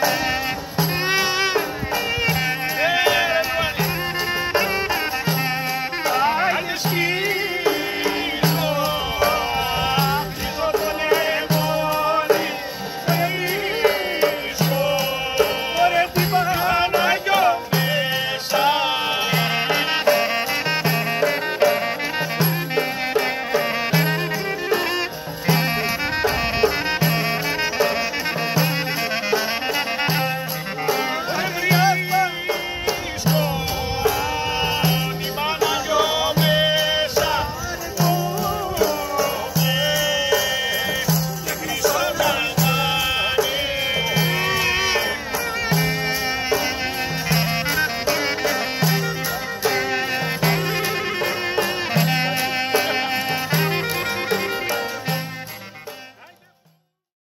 Bye.